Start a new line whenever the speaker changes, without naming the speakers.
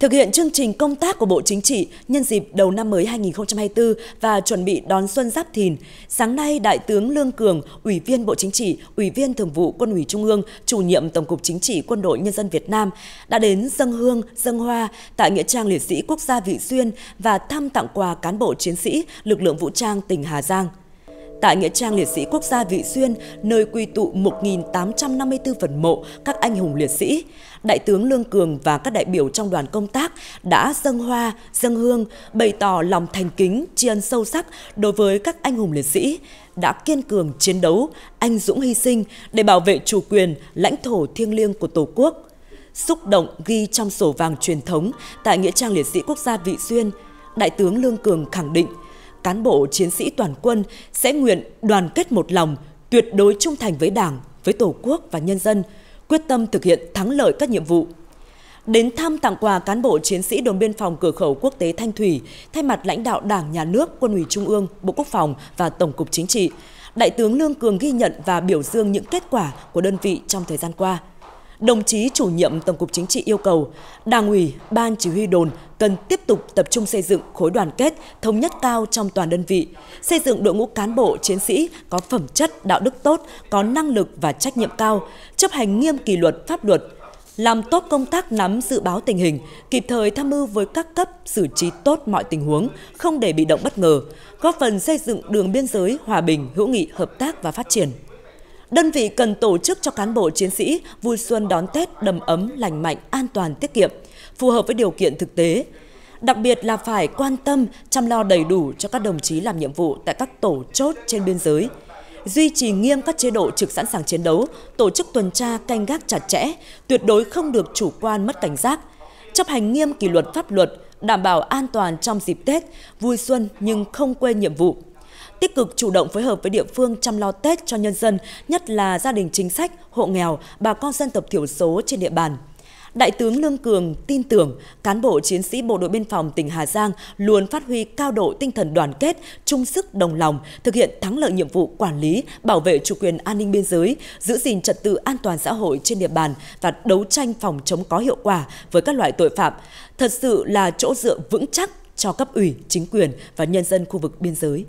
Thực hiện chương trình công tác của Bộ Chính trị nhân dịp đầu năm mới 2024 và chuẩn bị đón xuân Giáp Thìn, sáng nay Đại tướng Lương Cường, Ủy viên Bộ Chính trị, Ủy viên Thường vụ Quân ủy Trung ương, chủ nhiệm Tổng cục Chính trị Quân đội Nhân dân Việt Nam đã đến dân hương, dân hoa tại Nghĩa trang Liệt sĩ Quốc gia Vị Xuyên và thăm tặng quà cán bộ chiến sĩ lực lượng vũ trang tỉnh Hà Giang. Tại Nghĩa trang Liệt sĩ Quốc gia Vị Xuyên, nơi quy tụ 1.854 phần mộ các anh hùng liệt sĩ, Đại tướng Lương Cường và các đại biểu trong đoàn công tác đã dâng hoa, dâng hương, bày tỏ lòng thành kính, tri ân sâu sắc đối với các anh hùng liệt sĩ, đã kiên cường chiến đấu, anh dũng hy sinh để bảo vệ chủ quyền, lãnh thổ thiêng liêng của Tổ quốc. Xúc động ghi trong sổ vàng truyền thống tại Nghĩa trang Liệt sĩ Quốc gia Vị Xuyên, Đại tướng Lương Cường khẳng định – cán bộ chiến sĩ toàn quân sẽ nguyện đoàn kết một lòng, tuyệt đối trung thành với Đảng, với Tổ quốc và nhân dân, quyết tâm thực hiện thắng lợi các nhiệm vụ. Đến thăm tặng quà cán bộ chiến sĩ đồn biên phòng cửa khẩu quốc tế Thanh Thủy, thay mặt lãnh đạo Đảng, Nhà nước, Quân ủy Trung ương, Bộ Quốc phòng và Tổng cục Chính trị, Đại tướng Lương Cường ghi nhận và biểu dương những kết quả của đơn vị trong thời gian qua – đồng chí chủ nhiệm Tổng cục Chính trị yêu cầu Đảng ủy, Ban chỉ huy đồn cần tiếp tục tập trung xây dựng khối đoàn kết, thống nhất cao trong toàn đơn vị, xây dựng đội ngũ cán bộ, chiến sĩ có phẩm chất, đạo đức tốt, có năng lực và trách nhiệm cao, chấp hành nghiêm kỷ luật, pháp luật, làm tốt công tác nắm dự báo tình hình, kịp thời tham mưu với các cấp xử trí tốt mọi tình huống, không để bị động bất ngờ, góp phần xây dựng đường biên giới hòa bình, hữu nghị, hợp tác và phát triển. Đơn vị cần tổ chức cho cán bộ chiến sĩ vui xuân đón Tết đầm ấm, lành mạnh, an toàn, tiết kiệm, phù hợp với điều kiện thực tế. Đặc biệt là phải quan tâm, chăm lo đầy đủ cho các đồng chí làm nhiệm vụ tại các tổ chốt trên biên giới, duy trì nghiêm các chế độ trực sẵn sàng chiến đấu, tổ chức tuần tra canh gác chặt chẽ, tuyệt đối không được chủ quan mất cảnh giác, chấp hành nghiêm kỷ luật pháp luật, đảm bảo an toàn trong dịp Tết, vui xuân nhưng không quên nhiệm vụ tích cực chủ động phối hợp với địa phương chăm lo Tết cho nhân dân, nhất là gia đình chính sách, hộ nghèo, bà con dân tộc thiểu số trên địa bàn. Đại tướng Lương Cường tin tưởng cán bộ chiến sĩ Bộ đội Biên phòng tỉnh Hà Giang luôn phát huy cao độ tinh thần đoàn kết, chung sức đồng lòng, thực hiện thắng lợi nhiệm vụ quản lý, bảo vệ chủ quyền an ninh biên giới, giữ gìn trật tự an toàn xã hội trên địa bàn và đấu tranh phòng chống có hiệu quả với các loại tội phạm. Thật sự là chỗ dựa vững chắc cho cấp ủy, chính quyền và nhân dân khu vực biên giới.